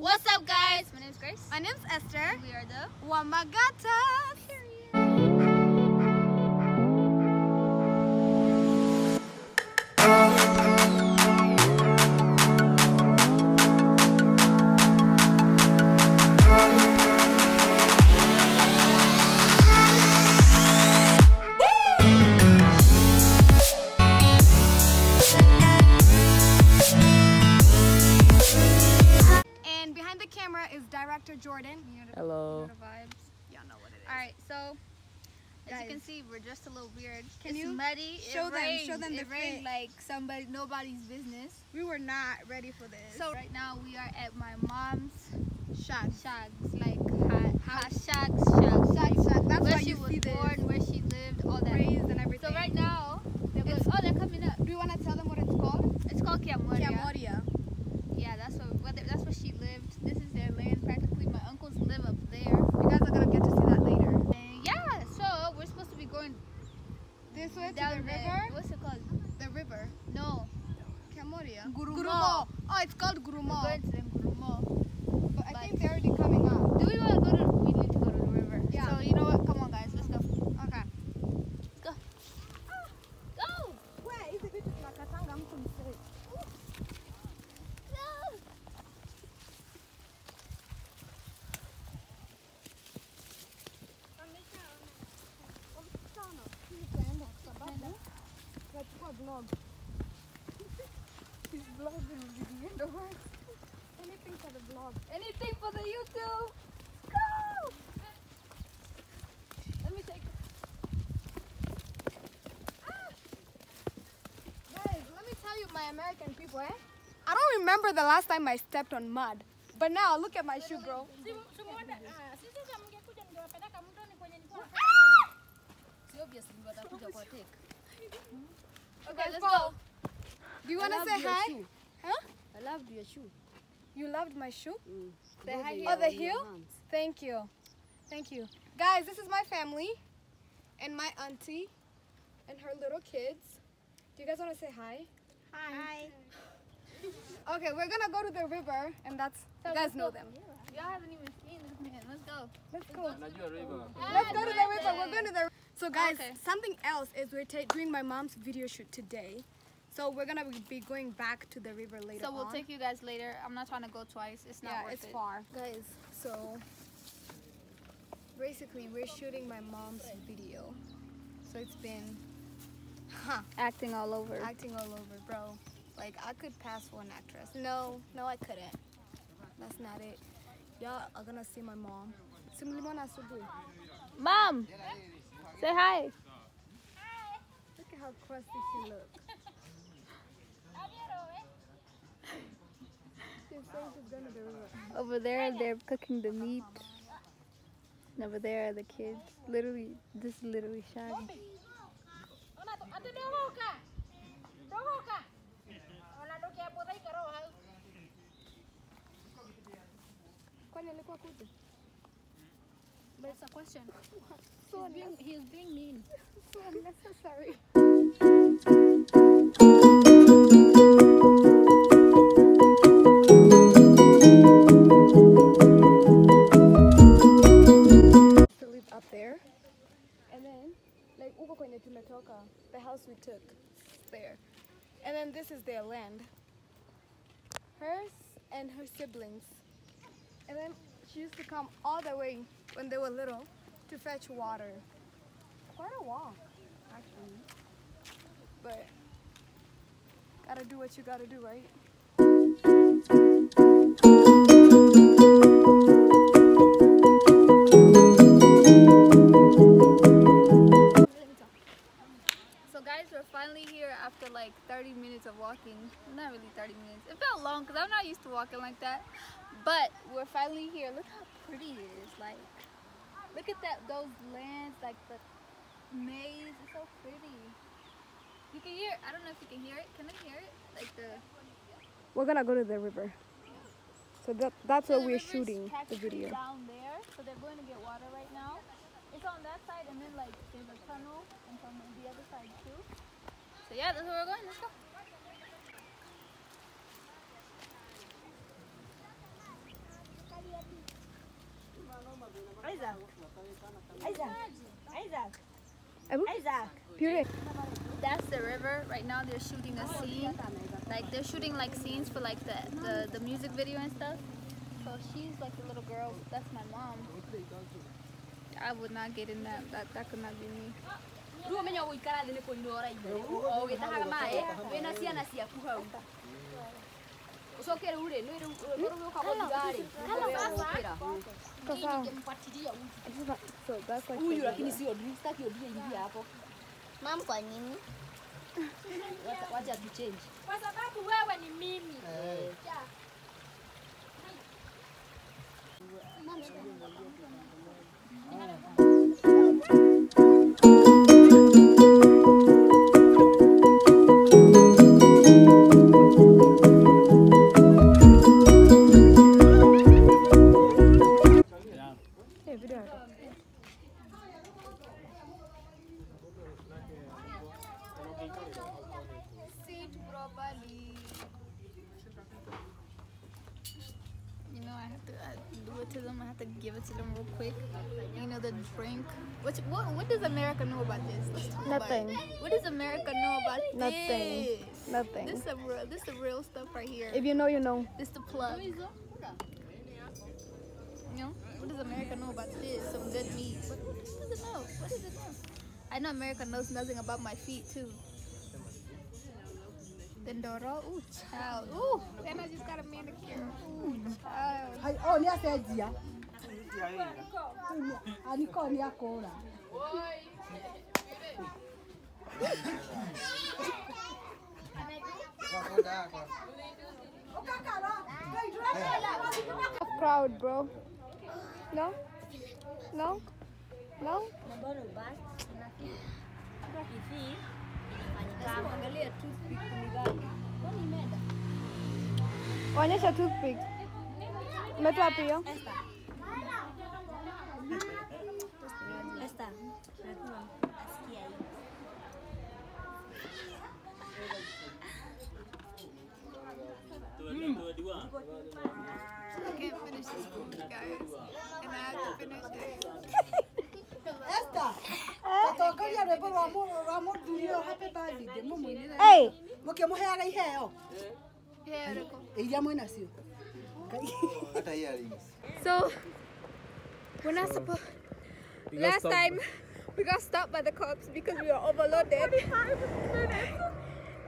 What's up, guys? My name is Grace. My name is Esther. We are the Wamagatas. Vibes. Y'all know what it is. All right, so as Guys. you can see, we're just a little weird. Can it's you muddy. show it them- rained. show them the it rained fit? like somebody, nobody's business. We were not ready for this. So right now we are at my mom's shot. shags, like hot, hot shags, shags. Shack, shack. That's where why she you was see this. born, where she lived, all that. Raised and everything. So right now, they're going, oh, they're coming up. Do you want to tell them what it's called? It's called Kiamoria. Kiamoria. Yeah, that's what, where they- that's where she lived. This is their land practically. My uncles live up there. You guys are gonna get to see that later. And yeah, so we're supposed to be going This way to down the there. river. What's it called? The river. No. Kiamoria. Gurumo. Oh, it's called We're Gurumo. going to them Gurumo. But I but- think they're already coming up. Do we want to go to? We need to go to the river. Yeah. So you know what? Come on, guys. Let's go. Okay. Go. Go. hizi vitu tunakatanga mtu mzee. Go. Tunachukua vlog. This vlog will be the end of us. Anything for the vlog. Anything for the YouTube. Go. Let me take. Guys, let me tell you, my American people, eh? I don't remember the last time I stepped on mud. But now, look at my shoe, bro. Okay, let's go. go. Do you want to say hi? Huh? I loved your shoe. You loved my shoe? Mm. Say hi Oh, the heel? Thank you. Thank you. Guys, this is my family and my auntie and her little kids. Do you guys want to say hi? Hi. Okay, we're gonna go to the river, and that's you guys know them. Y'all haven't even seen this man. Let's go. Let's go. Najua river. Let's go to the river. We're going to the. So guys, Okay. something else is we're doing my mom's video shoot today. So we're gonna be going back to the river later. So we'll on. take you guys later. I'm not trying to go twice. It's not yeah, worth it's it. far, guys. So basically, we're shooting my mom's video. So it's been huh, Acting all over. acting all over, bro. Like I could pass for an actress. No, no, I couldn't. That's not it. Y'all are gonna see my mom. Mom, say hi. Hi. Look at how crusty she looks. She's saying she's going to the river. Over there, they're cooking the meat. And over there are the kids. Literally, this is literally shagged. Kwani alikuwa kuja? That's a question. He's being, he's being mean. So unnecessary. To live up there. And then, like, kwenye tumetoka, the house we took, there. And then this is their land. Hers and her siblings. And then she used to come all the way when they were little to fetch water. Quite a walk, actually. But gotta do what you gotta do, right? So guys, we're finally here after like 30 minutes of walking. Not really 30 minutes. It felt long because I'm not used to walking like that. But we're finally here. Look how pretty it is. Like, look at that. Those lands, like the maze. It's so pretty. You can hear. I don't know if you can hear it. Can I hear it? Like the. We're gonna go to the river. So that, that's So where we're shooting the video. Down there, so they're going to get water right now. It's on that side, and then like there's a tunnel, and from the other side too. So yeah, that's where we're going. Let's go. Isaac. Isaac. Isaac. Abu? Isaac. Pure. That's the river. Right now they're shooting a scene. Like they're shooting like scenes for like the, the, the music video and stuff. So she's like the little girl. That's my mom. I would not get in that. That that could not be me. Rĩu ũmenya gũikara thĩ nĩ igũrũ o ũgĩtahaga maĩ wĩna ciana ciaku hau ucoke rä u rä nä rwä rå å ka gåthigarä huyu lakini sio staki odie hivi hapo. Mam kwa nini? Wacha tuchange kwa sababu wewe ni mimi. Eh. Mama, You know, I have to uh, do it to them. I have to give it to them real quick. You know, the drink. What, what, what does America know about this? Nothing. About. What does America know about Nothing. this? Nothing. Nothing. This is the real. This the real stuff right here. If you know, you know. This the plug. You know, what does America know about this? Some good meat. What, what does it know? What does it know? I know America knows nothing about my feet too. Dendoro, ooh, child, ooh, and I just got a manicure. Ooh, child. Hai, oh, nĩ acenjia. Aniko nĩ akũra. Crowd, bro. No? No? No? angalia Onyesha toothpick. Umetoa wapi tatongoria rwĩmbo rwa mũ- rwa mũthuri ũyũ happy birthday mũmũinĩre Hey! mũkĩmũheaga iheo Yeah, Rico. iria mwĩnacio So, we're not supposed. Last time, we got stopped by the cops because we were overloaded.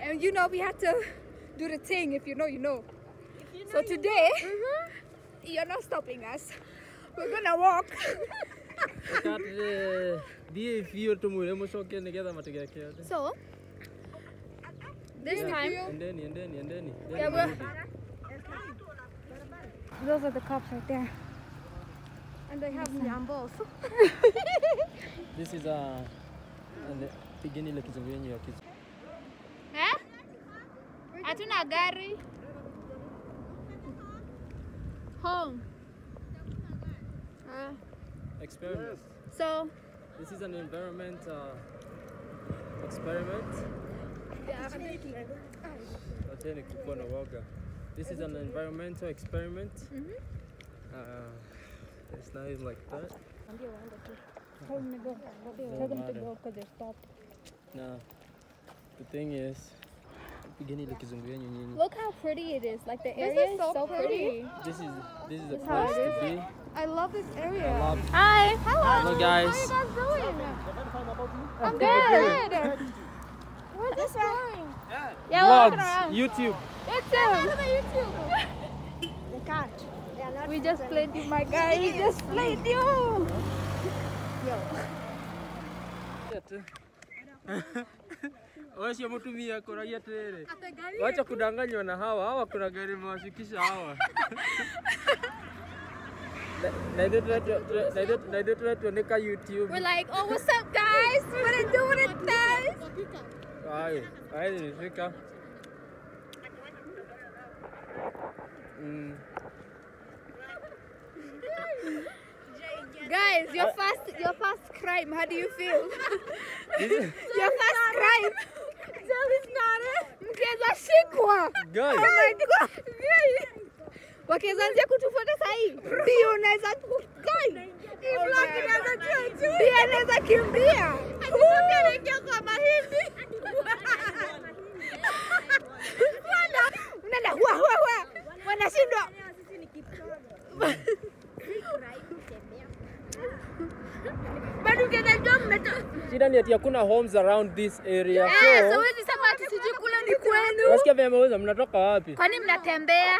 And you know, we had to do the thing. If you know, you know. so today, you're not stopping us. We're gonna walk. thiä biå tå mwä re må nä getha matigeke this time, endeni endeni endeni yeah, we're, Those are the cops right there. And they have nyambos. this is a pigeni ile kizungu ya kizu eh? Hatuna gari. Home. Uh, experiment. So, this is an environment uh, experiment. Acheni kukuwa na woga this is an environmental experiment. Uh, it's nice like that. Doesn't matter. Now, the thing is, pigeni ile kizungu look how pretty it is. Like the area is so, pretty. This is this is the how place it to be. I love this I area. love Hi. Hello. Hello guys. How are you guys doing? I'm good. Where's this going? Yeah, we're Vlogs, around. YouTube. YouTube. They can't. They are not we just played you, my guy. We just played you. Wacio mutumia kuragia atiriri wacha kudanganywa na hawa hawa kuna gari mewashikisha hawa Na- na ithuĩ tũretwo- na ithuĩ- na ithuĩ tũretwo nĩ ka YouTube We're like, oh, what's up, guys? What are you doing it, guys? Ai, ai nilifika. Mm. Guys, your first, your first crime. How do you feel? subscribe. Mkiwezashikwa oh wakiwezanzia kutufuata sahii, pia unaweza pia anaweza kimbia. Kwa mahindi. Wanashindwa. Unaenda a mnato. Shida ni ati hakuna homes around this area. Eh, So, so huwezi sema ati sijui kule ni kwenu. wasikia vile ameuza mnatoka wapi? Kwani mnatembea?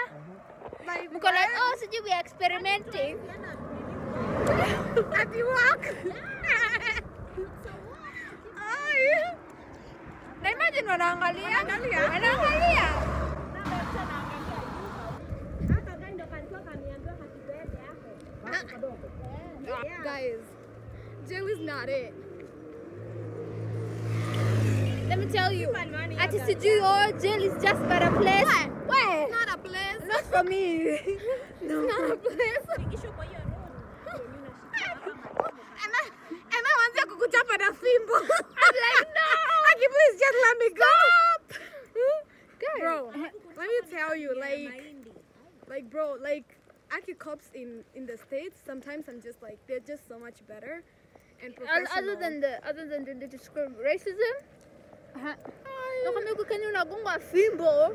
Mko like, oh, sijui we experimenting. Ati walk. Na imagine wanaangalia. Wanaangalia. Guys, jail is not it. Let me tell you, ati sijui oh, jail is just but a place. What? Where? Not a place. Not for me. no. Not a place. Am I, am I wanze kukuchapa na fimbo? I'm like, no. Aki, please just let me go. Bro, let me tell you, like, like, bro, like, Aki cops in in the states. Sometimes I'm just like, they're just so much better and. Other than the other than the, the discrimination, racism. Uh-huh. No kami ko kanyo fimbo.